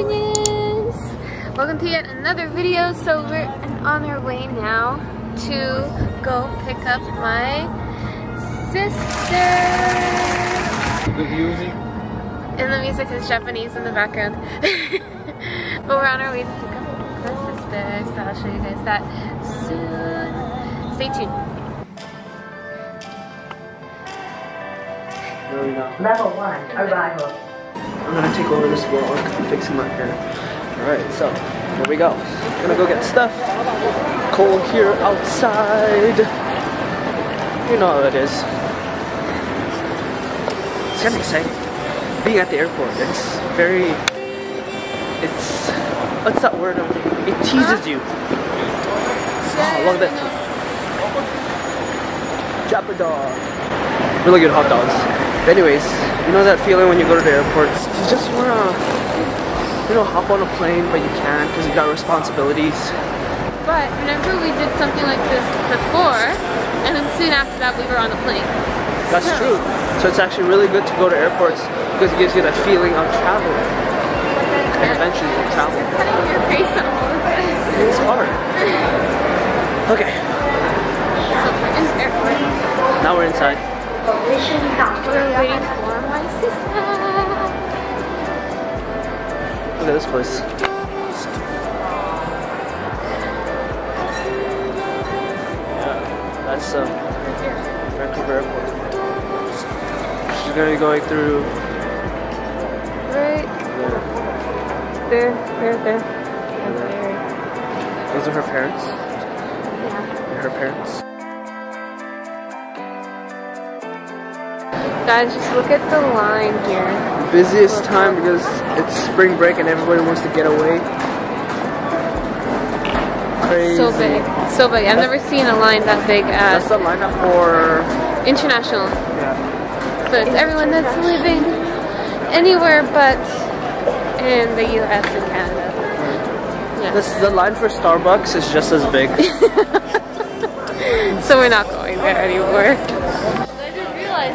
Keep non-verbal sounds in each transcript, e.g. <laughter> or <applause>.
genius! Welcome to yet another video. So we're on our way now to go pick up my sister. The music. And the music is Japanese in the background. <laughs> but we're on our way to pick up my sister. So I'll show you guys that soon. Stay tuned. Where are we now? Level 1, arrival. I'm gonna take over this vlog. Fixing my hair. Alright, so here we go. Gonna go get stuff. Cold here outside. You know how it is. It's kind of exciting. Being at the airport, it's very. It's. What's that word? It teases you. Oh, look at that. Japa dog. Really good hot dogs. But anyways, you know that feeling when you go to the airport? You just wanna, you know, hop on a plane, but you can't because you got responsibilities. But remember we did something like this before and then soon after that we were on a plane. That's true. So it's actually really good to go to airports because it gives you that feeling of traveling. And eventually you'll travel. Cutting your face on of this. It's hard. Okay, So we're in the airport. now we're inside. We're waiting for my sister. Look at this place. Yeah, that's um, Vancouver Airport. She's gonna be going through Right there. there, there, there. There. Those are her parents. Yeah. They're her parents. Guys, just look at the line here. Busiest time because it's spring break and everybody wants to get away. Crazy. So big. So big. I've never seen a line that big That's the lineup for international. yeah. So it's everyone that's living anywhere but in the US and Canada. Yeah. This the line for Starbucks is just as big. <laughs> So we're not going there anymore.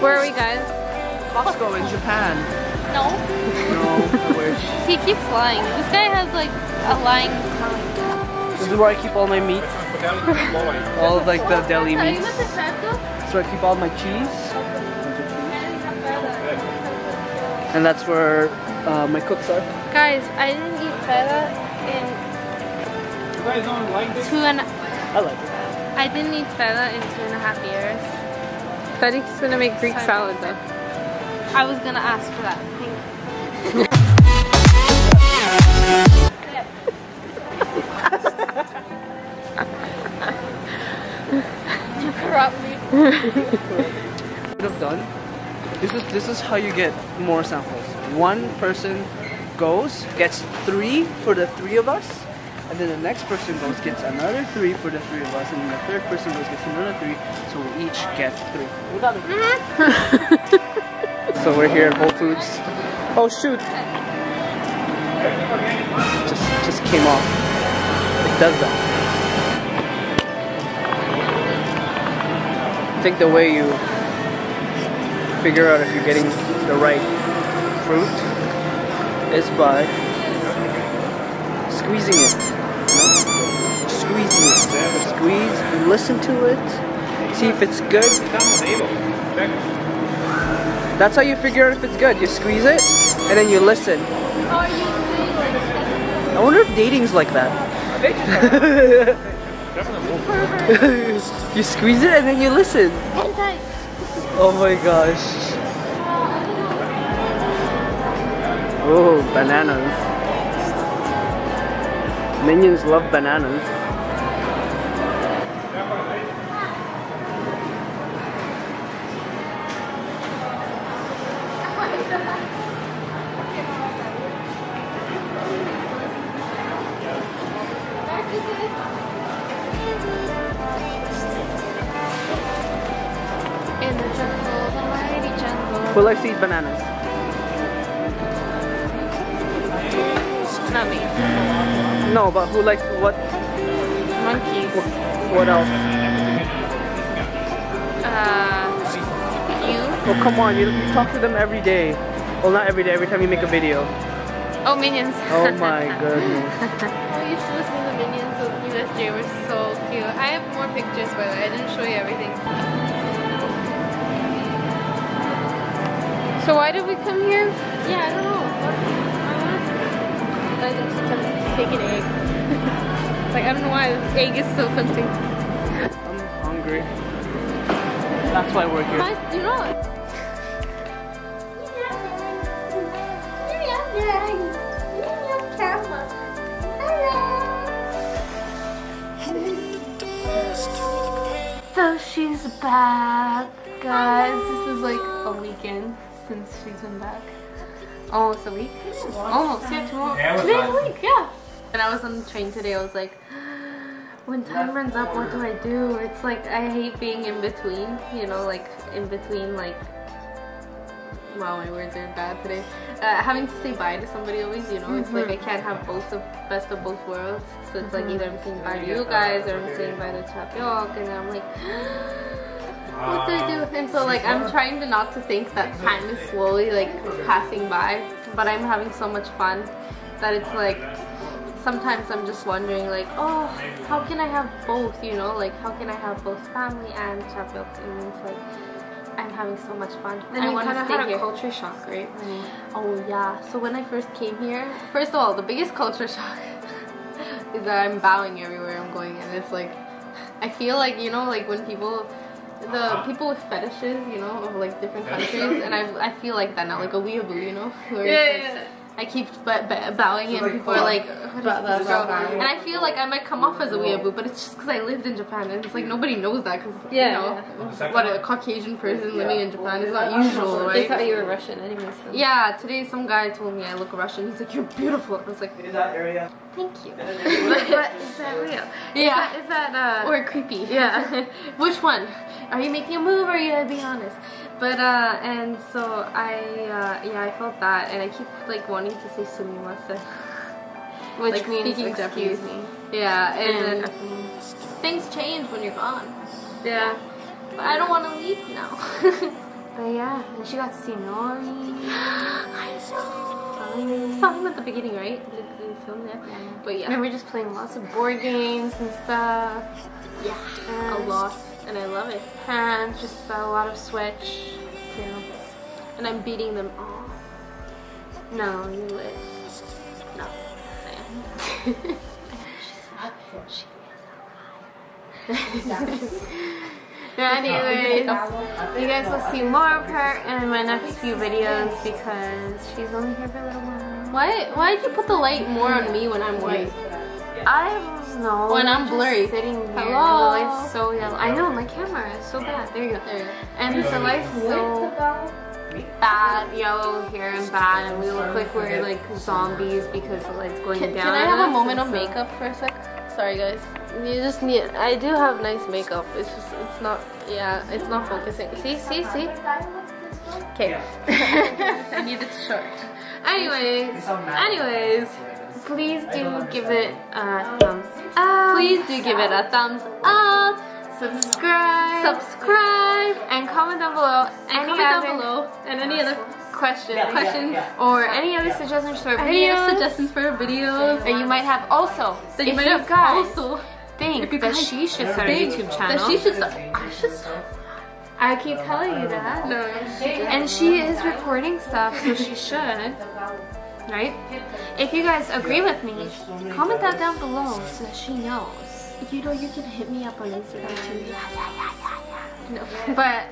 Where are we, guys? Costco in Japan. no, No, I wish. <laughs> he keeps lying. This guy has like a lying tongue. This is where I keep all my meat. <laughs> all of like the deli Are you meats. with the shadow? So I keep all my cheese. And that's where uh, my cooks are. Guys, I didn't eat feta in You guys don't like this? two and I like it. I didn't eat feta in two and a half years. Feta's gonna make Greek salad though. I was gonna ask for that. you corrupt me. Would have done. This is this is how you get more samples. One person goes gets three for the three of us, and then the next person goes gets another three for the three of us, and then the third person goes gets another three. So we each get three. We got it. so we're here at Whole Foods. Oh shoot! Just just came off. It does that. I think the way you figure out if you're getting the right fruit is by squeezing it. Know? It. Squeeze, you listen to it, see if it's good. That's how you figure out if it's good. You squeeze it, and then you listen. I wonder if dating's like that. <laughs> you squeeze it and then you listen. Oh my gosh. Oh, bananas. Minions love bananas. In the jungle, eat bananas. Nummy. No, but who likes what? Monkeys. What else? Uh, you? Oh come on, you, you talk to them every day. Well, not every day. Every time you make a video. Oh, minions. Oh <laughs> my goodness. <laughs> Oh, you should have seen the minions of USJ were so cute. I have more pictures, by the way. I didn't show you everything. So why did we come here? Yeah, I don't know. I just to take an egg. <laughs> Like, I don't know why this egg is so tempting. I'm hungry. That's why we're here. Guys, you know what? So she's back, guys. This is like a weekend since she's been back. Almost a week. Almost, yeah, tomorrow. Today's a week, yeah. And I was on the train today. I was like, <gasps> when time runs up, what do I do? It's like I hate being in between. You know, like in between, like. Wow, my words are bad today. Uh, having to say bye to somebody always, you know, it's like I can't have both of best of both worlds. So it's like either I'm saying bye to you guys or I'm saying bye to Tapioca, and I'm like, <gasps> what do I do? And so like I'm trying to not to think that time is slowly like passing by, but I'm having so much fun that it's like sometimes I'm just wondering like, oh, how can I have both? You know, like how can I have both family and Tapioca? And it's like I'm having so much fun. Then I you want to kind of stay had a culture shock, right? Oh yeah. So when I first came here, first of all, the biggest culture <laughs> shock is that I'm bowing everywhere I'm going, and it's like I feel like you know, like when people, the people with fetishes, you know, of like different countries, and I I feel like that now, like a weeaboo, you know, <laughs> where it's like, I keep b- b- bowing and people are like, what is this girl? And I feel like I might come off as a weeaboo, but it's just because I lived in Japan and it's like nobody knows that because, Yeah, you know, what a Caucasian person living in Japan is not usual, right? They thought you were Russian anyways. So. Yeah, today some guy told me I look Russian. He's like, you're beautiful. I was like, In that area. thank you. <laughs> but is that real? Yeah. Is that, uh... Or creepy. Yeah. <laughs> Which one? Are you making a move or are you gonna be honest? But, uh, and so I, uh, yeah, I felt that and I keep, like, wanting to say sumimasen. <laughs> Which like, means speaking excuse Japanese. me. Yeah, and, And then things change when you're gone. Yeah. But I don't want to leave now. <laughs> But yeah, and she got to see Nori. <gasps> I know. Saw him at the beginning, right? The, the film, yeah. But yeah. And we're just playing lots of board games and stuff. Yeah, a And- lot, and I love it. And just a lot of Switch too. And I'm beating them all. No, you lit. <laughs> No, Anyway, you guys will see more of her in my next few videos because she's only here for a little while. why? Why did you put the light more on me when I'm white? I don't know. When I'm just blurry. Sitting here, and Hello? the light's so yellow. I know my camera is so bad. There you go. There. And the light's so bad, yellow here and bad, and we look like we're like zombies because the light's going Can, down. can I have a moment of so- makeup for a sec? Sorry, guys. You just need. I do have nice makeup. It's just it's not. Yeah, it's not focusing. See, see, see. Okay. <laughs> I need it short. Anyways, anyways, please do give it a thumbs up. Please do give it a thumbs up. subscribe, Subscribe. and comment down below And any comment down other below. And any other questions, questions or any other suggestions for Any videos other suggestions for videos that you might have. Also, that you if might you have guys also think if that guys she should start a think YouTube that she should start. I should start. I keep telling you that. No. And she is recording stuff, so she should. Right? If you guys agree with me, comment that down below so that she knows. You know you can hit me up on Instagram too. Yeah, yeah, yeah, yeah, yeah. No, but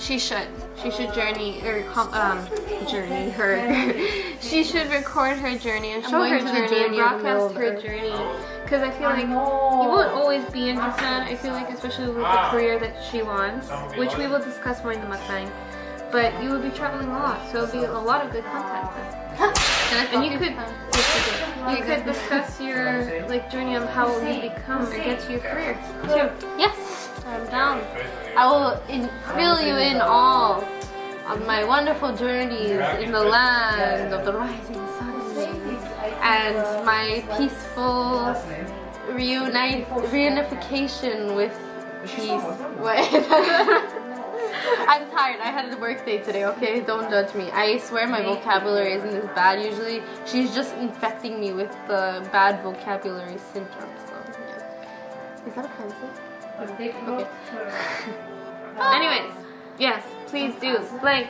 she should. She should journey or com- um journey her. <laughs> she should record her journey and show her journey and journey in the middle broadcast her journey. Because I feel like you won't always be in Japan. I feel like especially with the career that she wants, which we will discuss more in the mukbang. But you will be traveling a lot, so it'll be a lot of good content. <laughs> And you could you could discuss your like journey on how you become or get to your career too. Yes, I'm down. I will in, fill you in all on my wonderful journeys in the land of the rising sun and my peaceful reunite reunification with peace. <laughs> Wait. I'm tired. I had a work day today, okay? Don't judge me. I swear my vocabulary isn't as bad usually. She's just infecting me with the bad vocabulary syndrome, so yeah. Is that offensive? Okay. <laughs> Anyways, yes, please do. Like,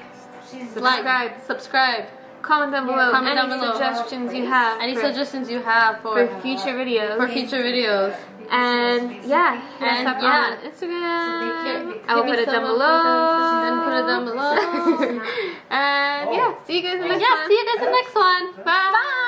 subscribe, subscribe. Comment down below Comment any down below. suggestions you have Any suggestions you have for, for future uh, videos. for future videos? And yeah, hit us And up yeah. on Instagram. Hit I will put it down below. And put it down below. and yeah, oh. see you guys in the next yeah, one. see you guys in the next one. Bye.